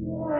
Fight.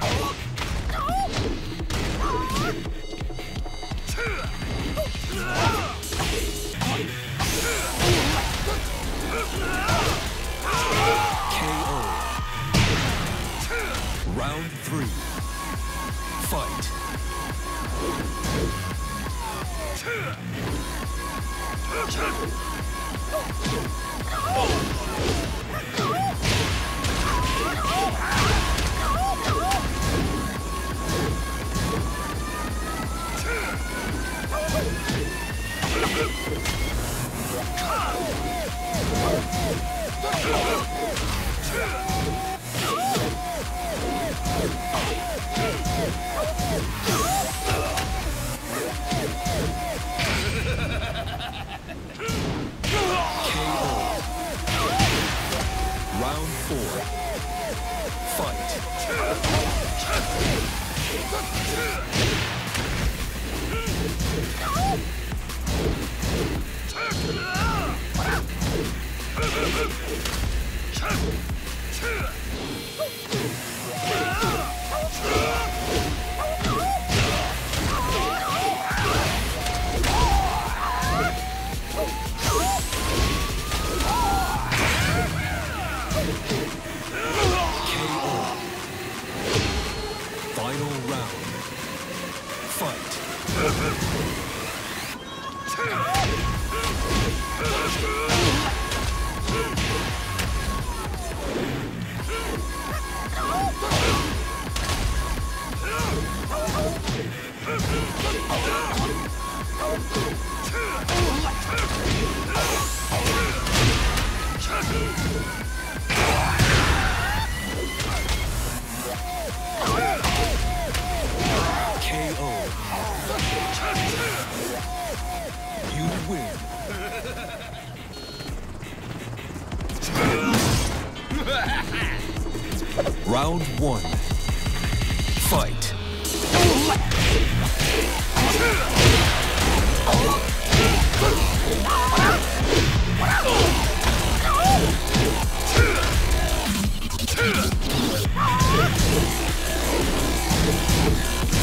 KO. Round four. Fight. Shut up!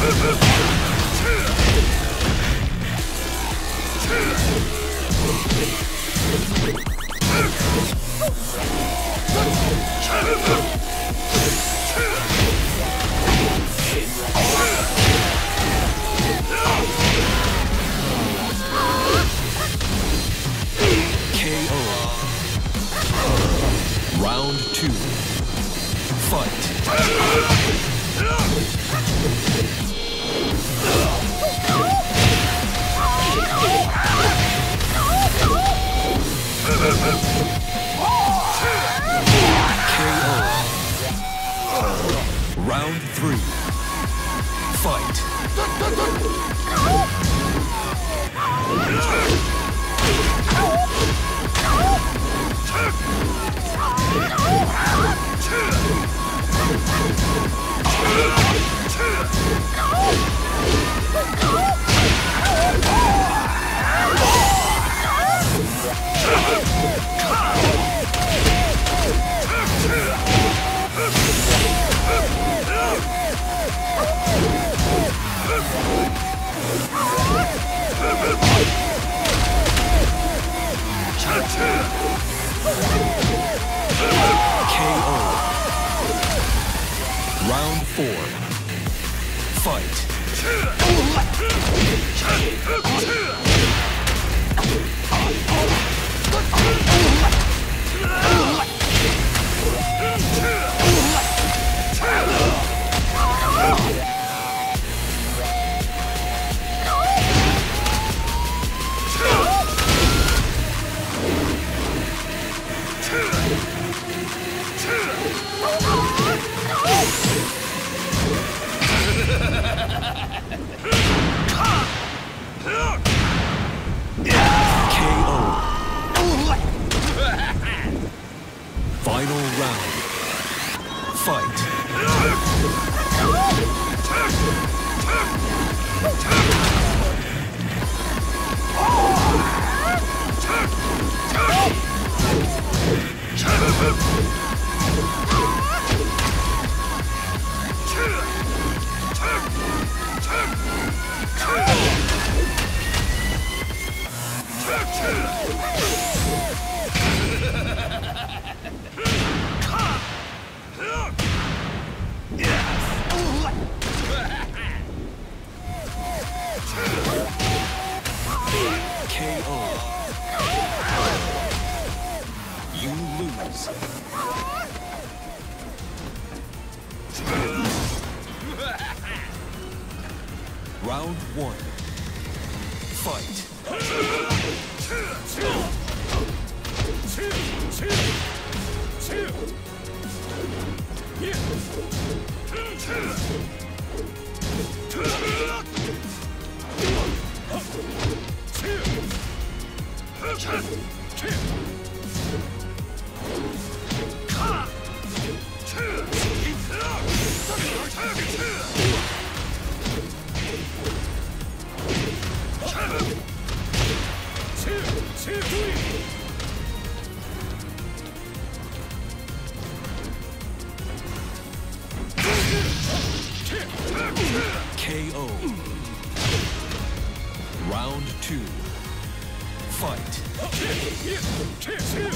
KO. Fight. Round Ah! KO. Round two. Fight. KO.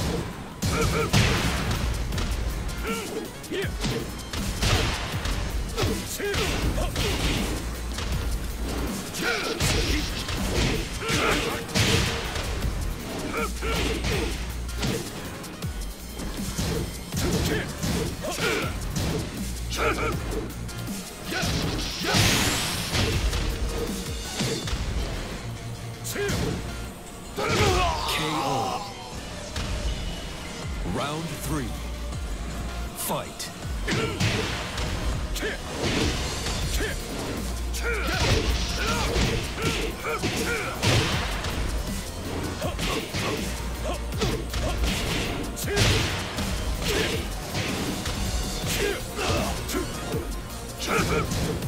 Round three. Fight.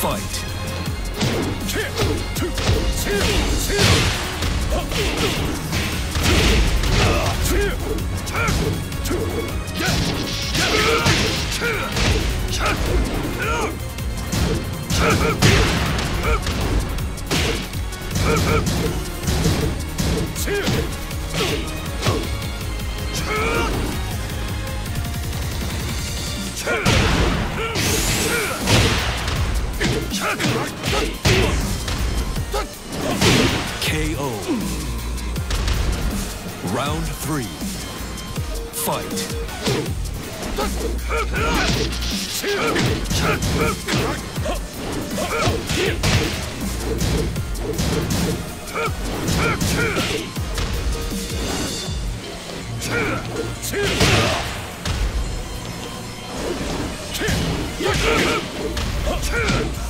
Fight. KO. Round three. Fight. KO.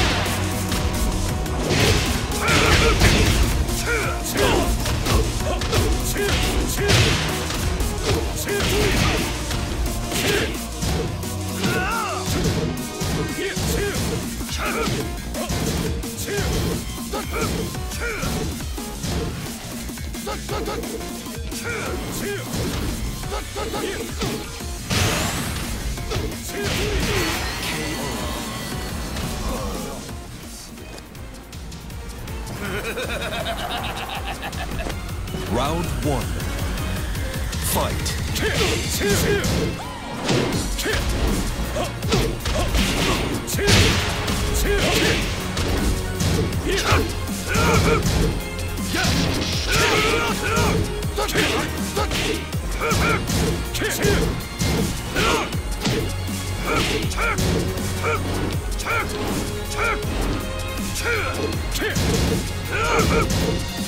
Let's go! Let's go.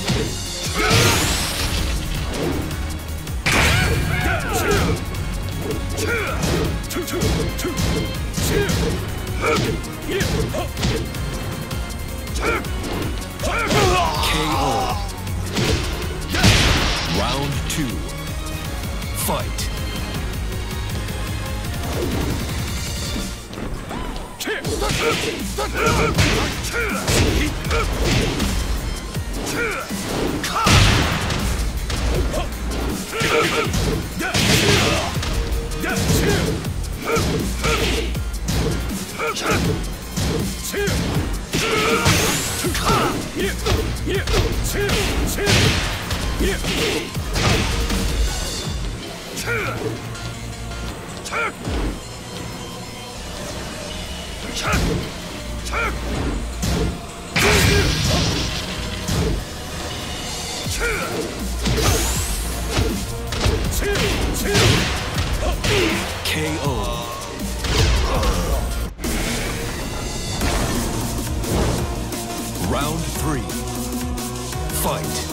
Fight.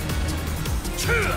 KO.